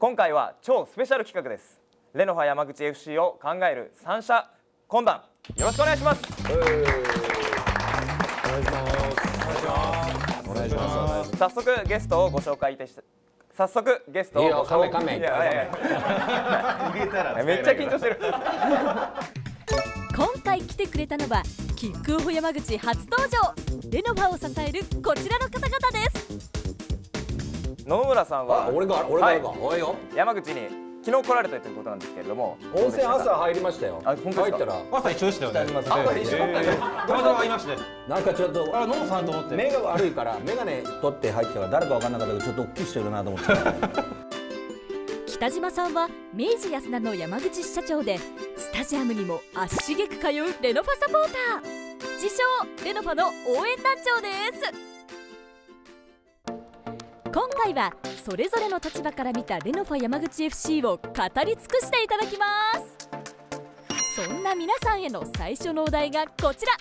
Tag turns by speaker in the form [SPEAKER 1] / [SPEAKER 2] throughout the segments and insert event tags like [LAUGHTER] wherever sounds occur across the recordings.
[SPEAKER 1] 今回は超スペシャル企画です。レノファ山口 FC を考える三者懇談。よろしくお願いします。
[SPEAKER 2] お願いします。お願いします
[SPEAKER 1] 早速ゲストをご紹介いたし早速ゲストを
[SPEAKER 2] いいよ
[SPEAKER 1] ご紹介。
[SPEAKER 2] カメカメ
[SPEAKER 1] いやいやいや。[LAUGHS] めっちゃ緊張してる。
[SPEAKER 3] 今回来てくれたのはキックオフ山口初登場。レノファを支えるこちらの方々です
[SPEAKER 1] 野々村さんは
[SPEAKER 2] あ俺が俺が
[SPEAKER 1] い。
[SPEAKER 2] おいよ。
[SPEAKER 1] 山口に昨日来られたということなんですけれども。
[SPEAKER 2] 温泉朝入りましたよ。
[SPEAKER 1] あ本当ですか？
[SPEAKER 2] 入ったら。
[SPEAKER 4] 朝一緒でしたよね。
[SPEAKER 2] ます
[SPEAKER 1] あ一緒。だった
[SPEAKER 4] またま会いまして。
[SPEAKER 2] なんかちょっと。
[SPEAKER 4] あ、ノンさんと思って。
[SPEAKER 2] 目が悪いから眼鏡取って入ったから誰か分かんなかったけどちょっと大きい人いるなと思って。[LAUGHS]
[SPEAKER 3] 北島さんは明治安田の山口支社長でスタジアムにも足しげく通うレノファサポーター。自称レノファの応援団長です今回はそれぞれの立場から見たレノファ山口 FC を語り尽くしていただきます。そんな皆さんへの最初のお題がこちら。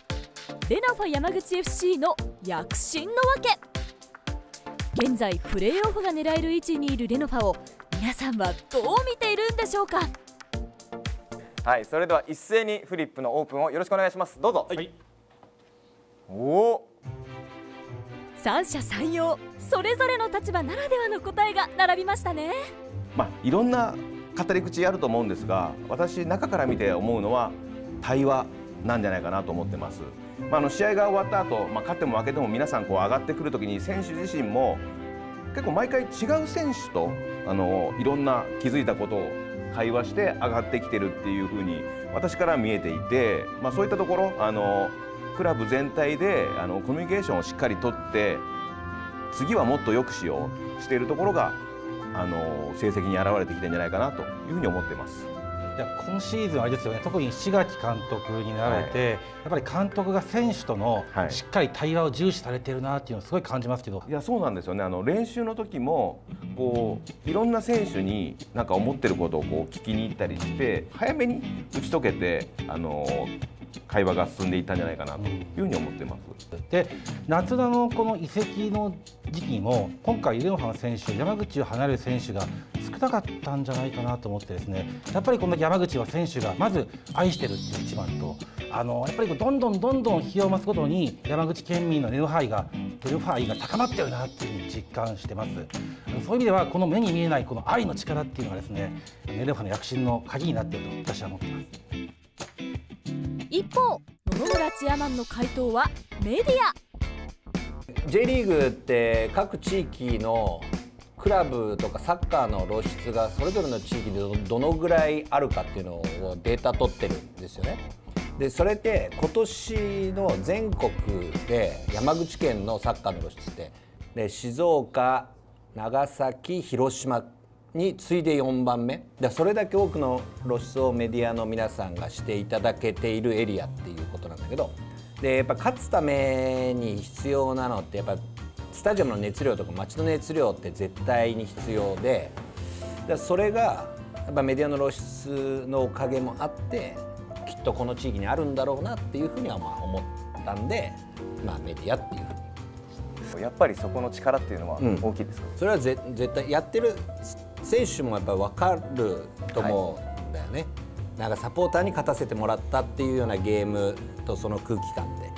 [SPEAKER 3] レノファ山口 FC の躍進のわけ現在プレーオフが狙える位置にいるレノファを皆さんはどう見ているんでしょうか。
[SPEAKER 1] はいそれでは一斉にフリップのオープンをよろしくお願いします。どうぞ。
[SPEAKER 4] はい。
[SPEAKER 1] おお
[SPEAKER 3] 三者三様。それぞれの立場ならではの答えが並びましたね。
[SPEAKER 5] まあ、いろんな語り口あると思うんですが私中から見て思うのは対話なんじゃないかなと思ってます、まあ、あの試合が終わった後、まあ勝っても負けても皆さんこう上がってくる時に選手自身も結構毎回違う選手とあのいろんな気づいたことを会話して上がってきてるっていうふうに私から見えていて、まあ、そういったところあのクラブ全体であのコミュニケーションをしっかりとって次はもっと良くしようしているところがあの成績に表れてきてるんじゃないかなというふうに思ってます。
[SPEAKER 4] いや今シーズンあれですよね。特に志垣監督になられて、やっぱり監督が選手との
[SPEAKER 5] はい
[SPEAKER 4] しっかり対話を重視されてるなっていうのをすごい感じますけど。
[SPEAKER 5] いやそうなんですよねあの練習の時もこういろんな選手になんか思ってることをこう聞きに行ったりして早めに打ち解けてあの会話が進んでいったんじゃないかなというふうに思ってます。
[SPEAKER 4] で夏場のこの移籍の時期も今回レノファの選手山口を離れる選手が少なかったんじゃないかなと思ってですねやっぱりこの山口は選手がまず愛してるっていう一番とあのやっぱりどんどんどんどん日を増すごとに山口県民のレノファ愛がレノファ愛が高まってるなっていうふうに実感してますそういう意味ではこの目に見えないこの愛の力っていうのがですねレノファの躍進の鍵になっていると私は思っています
[SPEAKER 3] 一方野々村チェアマンの回答はメディア
[SPEAKER 2] J リーグって各地域のクラブとかサッカーの露出がそれぞれの地域でどのぐらいあるかっていうのをデータ取ってるんですよね。でそれって今年の全国で山口県のサッカーの露出ってで静岡長崎広島に次いで4番目。でそれだけ多くの露出をメディアの皆さんがしていただけているエリアっていうことなんだけど。でやっぱ勝つために必要なのってやっぱスタジアムの熱量とか街の熱量って絶対に必要で。でそれがやっぱメディアの露出のおかげもあってきっとこの地域にあるんだろうなっていうふうにはまあ思ったんで、まあ、メディアっていう
[SPEAKER 1] やっぱりそこの力っていうのは
[SPEAKER 2] うん。
[SPEAKER 1] 大きいですか、
[SPEAKER 2] それはぜ絶対やってる選手もやっぱり分かると思うんだよね、なんかサポーターに勝たせてもらったっていうようなゲームとその空気感で。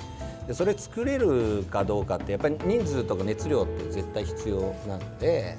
[SPEAKER 2] でそれ作れるかどうかってやっぱり人数とか熱量って絶対必要なんで。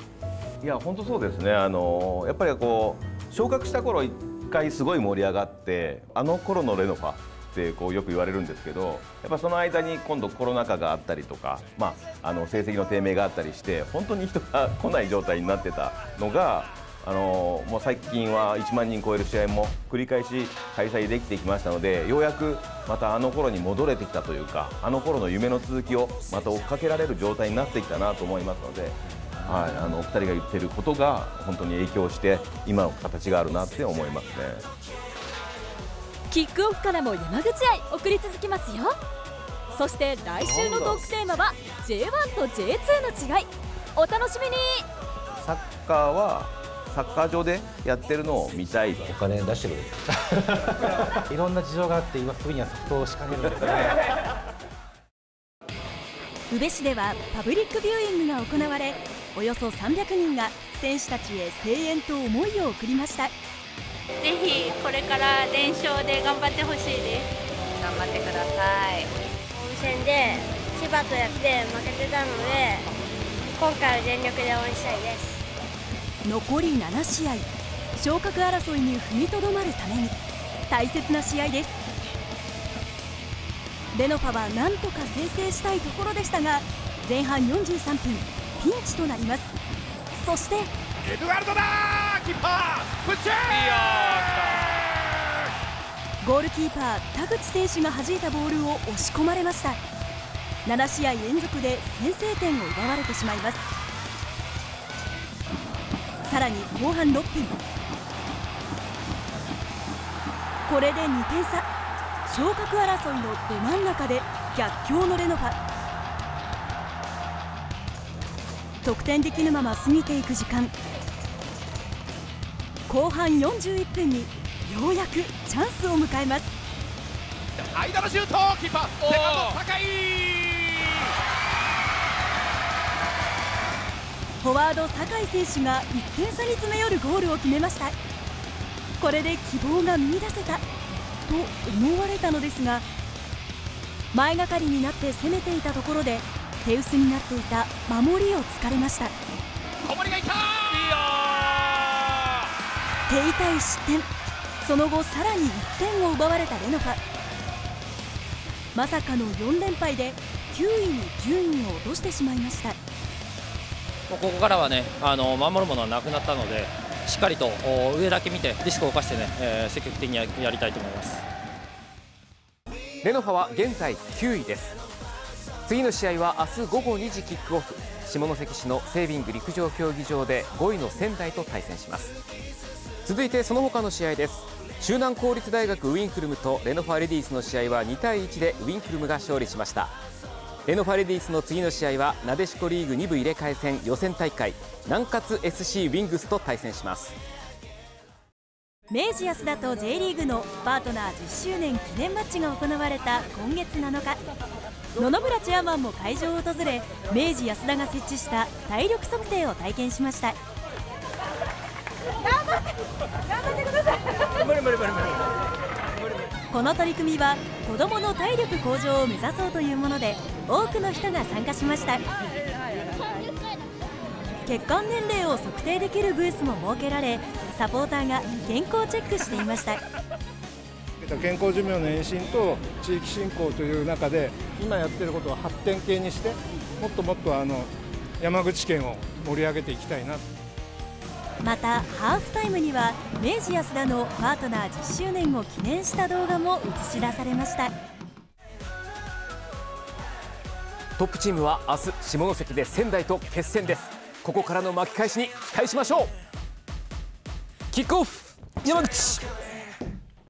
[SPEAKER 5] いや本当そうですね。あのやっぱりこう昇格した頃一回すごい盛り上がってあの頃のレノファってこうよく言われるんですけどやっぱその間に今度コロナ禍があったりとか、まあ、あの成績の低迷があったりして本当に人が来ない状態になってたのがあのもう最近は1万人超える試合も繰り返し開催できてきましたのでようやくまたあの頃に戻れてきたというかあの頃の夢の続きをまた追っかけられる状態になってきたなと思いますので。はい、あのお二人が言っていることが本当に影響して今の形があるなって思いますね。
[SPEAKER 3] キックオフからも山口愛送り続きますよ。そして来週のトークテーマは J1 と J2 の違い。お楽しみに。
[SPEAKER 5] サッカーはサッカー場でやってるのを見たい。と
[SPEAKER 2] お金出してくれ。る [LAUGHS]
[SPEAKER 4] いろんな事情があって今すぐにはソフトを仕掛けるんで。すね
[SPEAKER 3] 宇部市ではパブリックビューイングが行われおよそ300人が
[SPEAKER 6] 選手たちへ声援と思いを送りました
[SPEAKER 7] ぜひこれから連勝で頑張ってほしいです。
[SPEAKER 8] 頑張ってください。
[SPEAKER 9] 温泉で千葉とやって負けてたので今回は全力で応援したいです。
[SPEAKER 6] 残り7試合昇格争いに踏みとどまるために大切な試合です。レノファは何とか先制したいところでしたが前半43分ピンチとなります。そして
[SPEAKER 10] エドワルドだキパープチ
[SPEAKER 6] ーゴールキーパー田口選手が弾いたボールを押し込まれました。7試合連続で先制点を奪われてしまいます。さらに後半6分。これで2点差。昇格争いのど真ん中で逆境のレノファ。得点できぬまま過ぎていく時間。後半41分にようやくチャンスを迎えます。
[SPEAKER 10] 間のシュートキーパーセカンド酒井。
[SPEAKER 6] フォワード酒井選手が1点差に詰め寄るゴールを決めました。これで希望が見出せたと思われたのですが前がかりになって攻めていたところで手薄になっていた守りを突かれました手痛い失点。その後さらに1点を奪われたレノファまさかの4連敗で9位に順位を落としてしまいました。
[SPEAKER 11] ここからはねあの守るものはなくなったのでしっかりと上だけ見てリスクを冒してね、えー、積極的にやりたいと思います。
[SPEAKER 12] レノファは現在9位です。次の試合は明日午後2時キックオフ。下関市のセービング陸上競技場で5位の仙台と対戦します続いてその他の試合です。周南公立大学ウィンフルムとレノファレディースの試合は2対1でウィンフルムが勝利しました。レノファレディースの次の試合はなでしこリーグ2部入れ替え戦予選大会。南葛 SC ウィングスと対戦します。
[SPEAKER 6] 明治安田と J リーグのパートナー10周年記念マッチが行われた今月7日。野々村チェアマンも会場を訪れ明治安田が設置した体力測定を体験しました。この取り組みは子どもの体力向上を目指そうというもので多くの人が参加しました。血管年齢を測定できるブースも設けられサポーターが健康チェックしていました。
[SPEAKER 13] 健康寿命の延伸と地域振興という中で今やってることを発展系にしてもっともっとあの山口県を盛り上げていきたいな
[SPEAKER 6] またハーフタイムには明治安田のパートナー10周年を記念した動画も映し出されました。
[SPEAKER 12] トップチームは明日下関で仙台と決戦です。ここからの巻き返しに期待しましょう。キックオフ！山口！